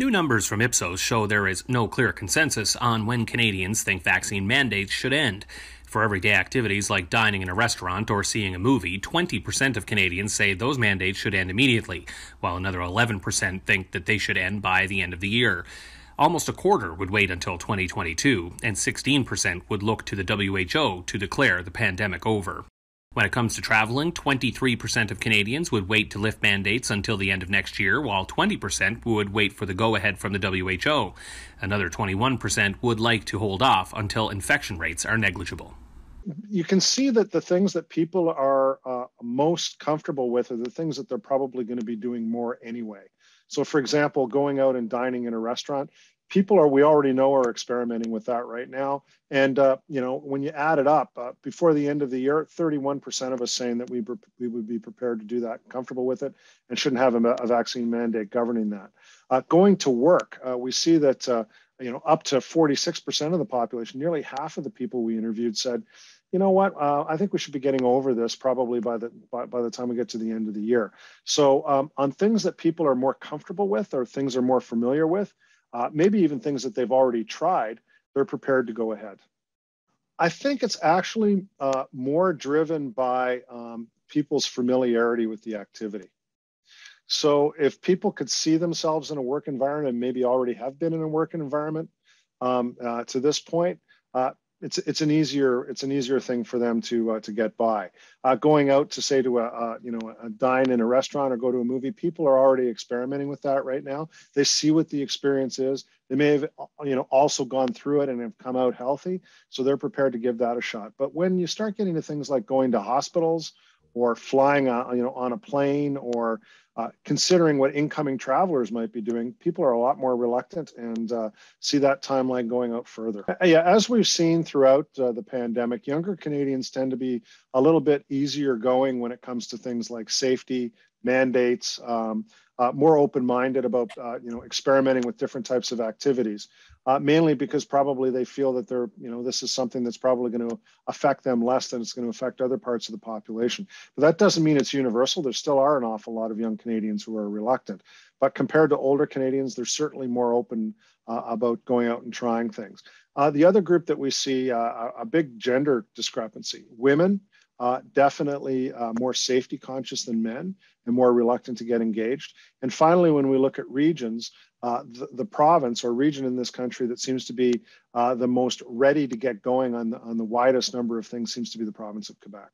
New numbers from Ipsos show there is no clear consensus on when Canadians think vaccine mandates should end. For everyday activities like dining in a restaurant or seeing a movie, 20% of Canadians say those mandates should end immediately, while another 11% think that they should end by the end of the year. Almost a quarter would wait until 2022, and 16% would look to the WHO to declare the pandemic over. When it comes to traveling, 23% of Canadians would wait to lift mandates until the end of next year, while 20% would wait for the go ahead from the WHO. Another 21% would like to hold off until infection rates are negligible. You can see that the things that people are most comfortable with are the things that they're probably going to be doing more anyway. So, for example, going out and dining in a restaurant, people are we already know are experimenting with that right now and uh, you know when you add it up uh, before the end of the year 31% of us saying that we, we would be prepared to do that comfortable with it and shouldn't have a, a vaccine mandate governing that uh, going to work uh, we see that uh, you know up to 46% of the population nearly half of the people we interviewed said you know what uh, i think we should be getting over this probably by the by, by the time we get to the end of the year so um, on things that people are more comfortable with or things are more familiar with uh, maybe even things that they've already tried, they're prepared to go ahead. I think it's actually uh, more driven by um, people's familiarity with the activity. So if people could see themselves in a work environment and maybe already have been in a work environment um, uh, to this point, uh, it's it's an easier it's an easier thing for them to uh, to get by. Uh, going out to say to a, you know a dine in a restaurant or go to a movie, people are already experimenting with that right now. They see what the experience is. They may have you know also gone through it and have come out healthy, so they're prepared to give that a shot. But when you start getting to things like going to hospitals or flying on, you know on a plane or uh, considering what incoming travelers might be doing, people are a lot more reluctant and uh, see that timeline going out further. Uh, yeah, as we've seen throughout uh, the pandemic, younger Canadians tend to be a little bit easier going when it comes to things like safety, mandates, um, uh, more open-minded about uh, you know experimenting with different types of activities uh, mainly because probably they feel that they're you know this is something that's probably going to affect them less than it's going to affect other parts of the population. But that doesn't mean it's universal. There still are an awful lot of young canadians who are reluctant. But compared to older canadians they're certainly more open uh, about going out and trying things. Uh, the other group that we see uh, a big gender discrepancy women uh, definitely uh, more safety conscious than men and more reluctant to get engaged. And finally, when we look at regions, uh, the, the, province or region in this country that seems to be uh, the most ready to get going on the, on the widest number of things seems to be the province of Quebec.